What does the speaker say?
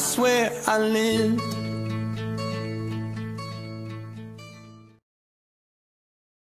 swear I lived.